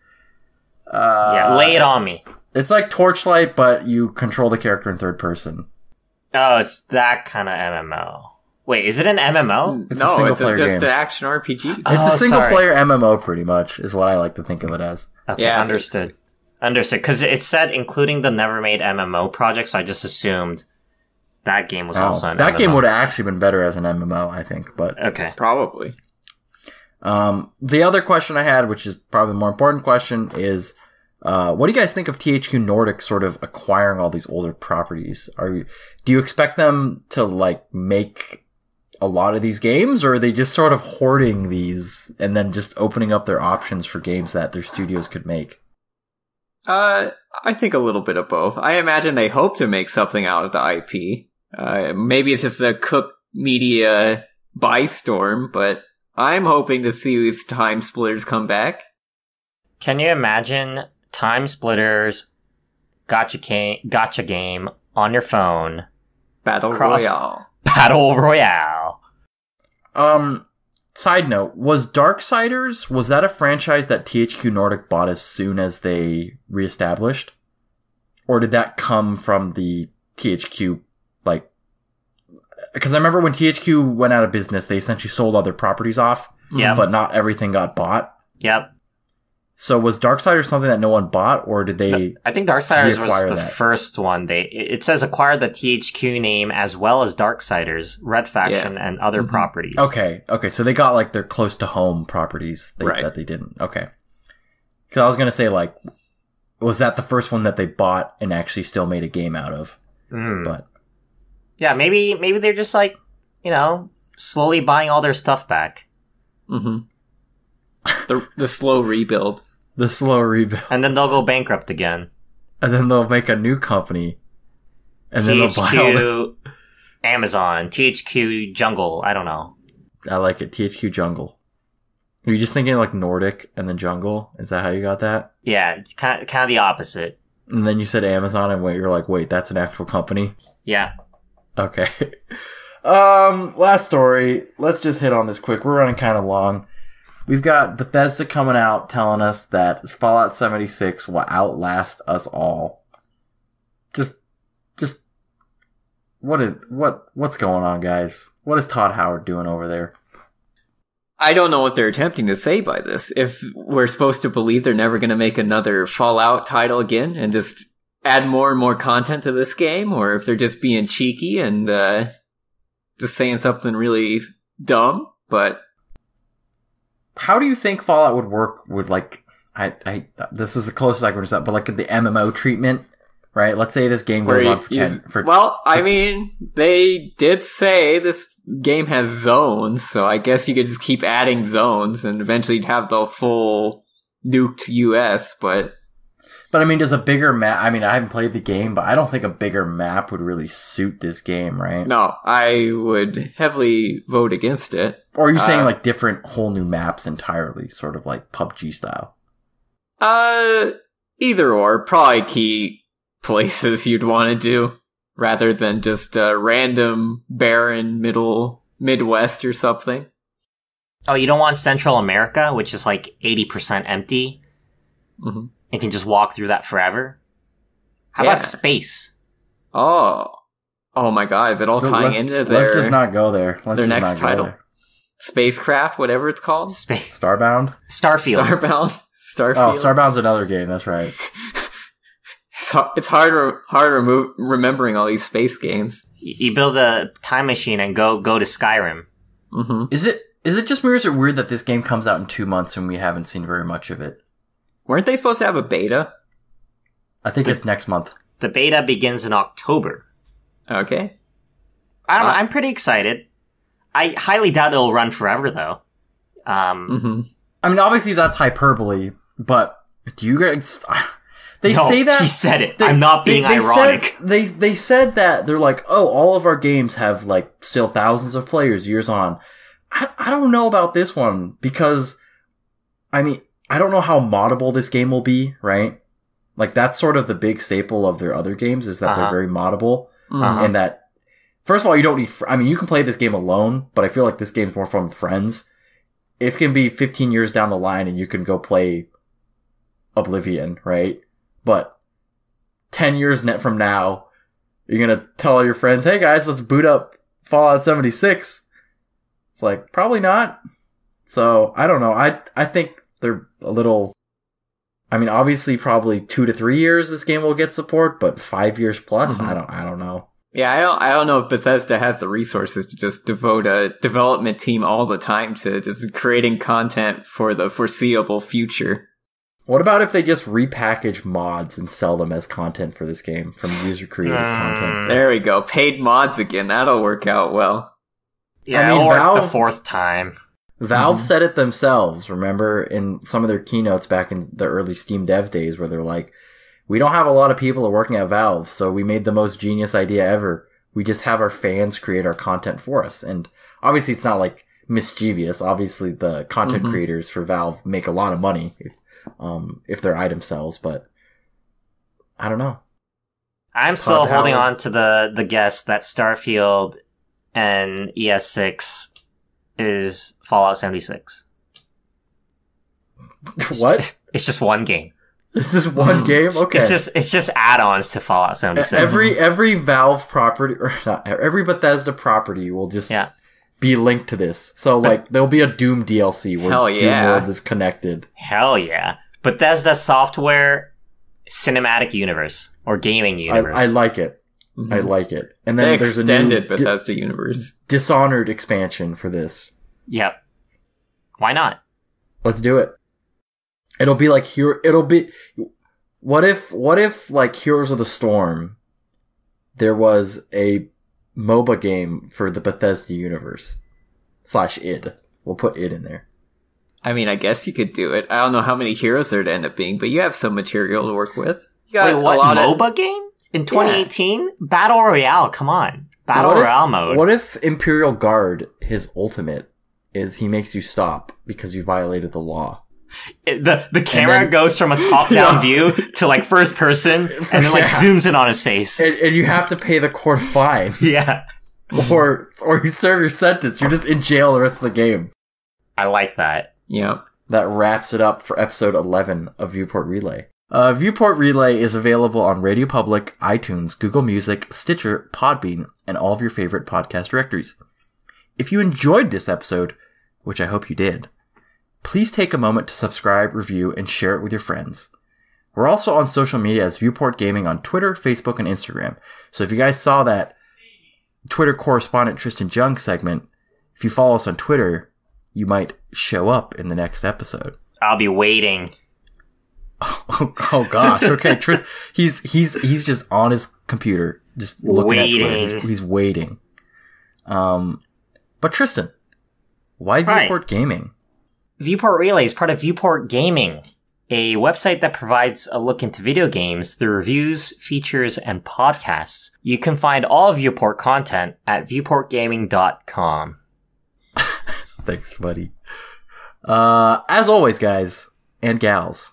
Uh, yeah, lay it on me. It's like Torchlight, but you control the character in third person. Oh, it's that kind of MMO. Wait, is it an MMO? It's a no, single it's a, player just game. an action RPG. It's Oh, a single sorry. player MMO, pretty much, is what I like to think of it as. Okay, Yeah. understood. Understood. Because it said including the never made MMO project, so I just assumed that game was Oh, also an that game would have actually been better as an MMO, I think. But Okay. Probably. Um, the other question I had, which is probably the more important question, is uh, what do you guys think of THQ Nordic sort of acquiring all these older properties? Are you, do you expect them to like make a lot of these games, or are they just sort of hoarding these and then just opening up their options for games that their studios could make? Uh, I think a little bit of both. I imagine they hope to make something out of the IP. Uh, maybe it's just a Cook Media buy storm, but I'm hoping to see these time splitters come back. Can you imagine TimeSplitters gotcha game, gotcha game on your phone, Battle Cross- Royale. <laughs> Battle Royale? Um, side note, was Darksiders, was that a franchise that THQ Nordic bought as soon as they reestablished? Or did that come from the THQ, like, because I remember when THQ went out of business, they essentially sold other properties off, Yep. but not everything got bought. Yep. So was Darksiders something that no one bought, or did they? I think Darksiders was reacquire the that. first one. They it it says acquire the THQ name as well as Darksiders, Red Faction, and other Mhm. properties. Okay, okay, so they got like their close to home properties they, Right. that they didn't. Okay, because I was gonna say like, was that the first one that they bought and actually still made a game out of? Mm. But Yeah, maybe maybe they're just like you know slowly buying all their stuff back, hmm <laughs> the the slow rebuild. The slow rebuild, <laughs> and then they'll go bankrupt again. and then they'll make a new company, and then they'll buy. THQ Amazon, THQ Jungle. I don't know. I like it. THQ Jungle. Are you just thinking like Nordic and then Jungle? Is that how you got that? Yeah, it's kind of, kind of the opposite. And then you said Amazon, and wait, you're like, wait, that's an actual company. Yeah. Okay. <laughs> Um, last story. Let's just hit on this quick. We're running kind of long. We've got Bethesda coming out telling us that Fallout 76 will outlast us all. Just, just, what is, what, what's going on, guys? What is Todd Howard doing over there? I don't know what they're attempting to say by this. If we're supposed to believe they're never going to make another Fallout title again and just add more and more content to this game, or if they're just being cheeky and uh, just saying something really dumb. But How do you think Fallout would work with like, I, I, this is the closest I can understand, but like the MMO treatment, right? Let's say this game goes on for 10, for, well, I mean, they did say this game has zones, so I guess you could just keep adding zones and eventually you'd have the full nuked US. But But I mean, does a bigger map? I mean, I haven't played the game, but I don't think a bigger map would really suit this game, right? no, I would heavily vote against it. Or are you saying Uh, like different, whole new maps entirely, sort of like PUBG style? Uh, either or, probably key <laughs> places you'd want to do rather than just a random barren middle Midwest or something. Oh, you don't want Central America, which is like 80% empty, hmm and can just walk through that forever? How Yeah. about space? Oh, oh my God! Is it all So tying let's, into let's just not go there. Let's their just next not go title. there. spacecraft, whatever it's called? Space. Starbound. Starfield. Starbound. Starfield. Oh, Starbound's another game. That's right. <laughs> It's, har- it's hard, hard remo- remembering all these space games. You build a time machine and go go to Skyrim. hmm Is it is it just me or is it weird that this game comes out in two months and we haven't seen very much of it? Weren't they supposed to have a beta? I think it's next month. The beta begins in October. Okay. I don't know. Uh, I'm pretty excited. I highly doubt it'll run forever, though. Um, hmm I mean, obviously that's hyperbole, but do you guys? They no, say that he said it. They- I'm not being they, they ironic. Said, they they said that they're like, oh, all of our games have like still thousands of players years on. I I don't know about this one because, I mean, I don't know how moddable this game will be, right? Like that's sort of the big staple of their other games is that Uh-huh. they're very moddable Uh-huh. and that first of all you don't need. Fr- I mean, you can play this game alone, but I feel like this game's more fun with friends. It can be 15 years down the line and you can go play Oblivion, right? But 10 years net from now, you're gonna tell all your friends, hey guys, let's boot up Fallout 76. It's like, probably not. So, I don't know. I, I think they're a little, I mean, obviously probably two to three years this game will get support, but five years plus, Mhm. I don't, I don't know. Yeah, I don't. I don't know if Bethesda has the resources to just devote a development team all the time to just creating content for the foreseeable future. What about if they just repackage mods and sell them as content for this game from user created Mm. content? There we go. Paid mods again. That'll work out well. yeah, I mean, it'll work the fourth time. Valve Mhm. said it themselves, remember, in some of their keynotes back in the early Steam dev days where they're like, we don't have a lot of people working at Valve, so we made the most genius idea ever. We just have our fans create our content for us. And obviously it's not like mischievous. Obviously the content Mhm. creators for Valve make a lot of money, um, if their item sells, but I don't know. I'm still holding Howard. on to the the guess that Starfield and ES6 is Fallout 76. <laughs> what? It's just one game. Is this one <laughs> game? Okay. It's just it's just add-ons to Fallout 76. Every every Valve property or <laughs> not every Bethesda property will just Yeah. be linked to this. So like there'll be a Doom DLC where Hell Doom yeah. World is connected. Hell yeah. Bethesda Software Cinematic Universe or Gaming I, Universe. I like it. I Mhm. like it. And the then there's a new extended Di- Bethesda universe. Dishonored expansion for this. Yep. Why not? Let's do it. It'll be like here. It'll be. What if? What if like Heroes of the Storm? There was a MOBA game for the Bethesda universe slash id. We'll put id in there. I mean, I guess you could do it. I don't know how many heroes there'd end up being, but you have some material to work with. You got Wait, what? a lot of MOBA game in 2018? Battle Royale. Come on, Battle What if- Royale mode. What if Imperial Guard, his ultimate, is he makes you stop because you violated the law? Eh, the the camera then- goes from a top down <laughs> Yeah. view to like first person, and then like <laughs> Yeah. zooms in on his face. And, and you have to pay the court fine, <laughs> yeah, or or you serve your sentence. You're just in jail the rest of the game. I like that. Yep. that wraps it up for episode 11 of Viewport Relay. Uh, Viewport Relay is available on Radio Public, iTunes, Google Music, Stitcher, Podbean, and all of your favorite podcast directories. If you enjoyed this episode, which I hope you did, please take a moment to subscribe, review, and share it with your friends. We're also on social media as Viewport Gaming on Twitter, Facebook, and Instagram. So if you guys saw that Twitter correspondent Tristan Jung segment, if you follow us on Twitter, you might show up in the next episode. I'll be waiting. Oh, <laughs> oh gosh. Okay. Tr- he's he's he's just on his computer, just looking at Twitter. Waiting. He's, he's waiting. Um, but Tristan, why Hi. Viewport Gaming? Viewport Relay is part of Viewport Gaming, a website that provides a look into video games through reviews, features, and podcasts. You can find all Viewport content at viewportgaming.com. <laughs> Thanks, buddy. Uh, as always, guys and gals,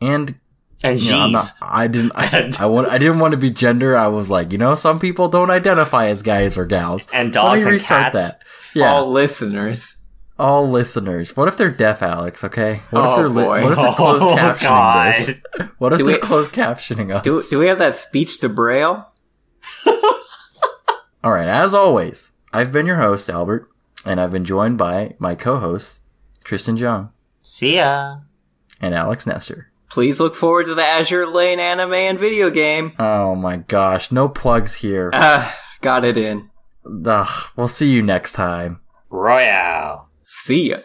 and And I'm not, I didn't, I, <laughs> I want, I didn't want to be gender. I was like, you know, some people don't identify as guys or gals. and dogs and cats. that. Yeah, All listeners. all listeners. What if they're deaf, Alex? Okay. What Oh, if they're li- boy. what if they're closed <laughs> Oh, captioning God. this? <laughs> What if Do they're we- closed captioning us? Do, do we have that speech to Braille? All right. As always, I've been your host Albert, and I've been joined by my co-hosts Tristan Jung See ya. and Alex Nestor. Please look forward to the Azure Lane anime and video game. Oh my gosh, no plugs here. Ah, got it in. Ugh, we'll see you next time. Royale. See ya.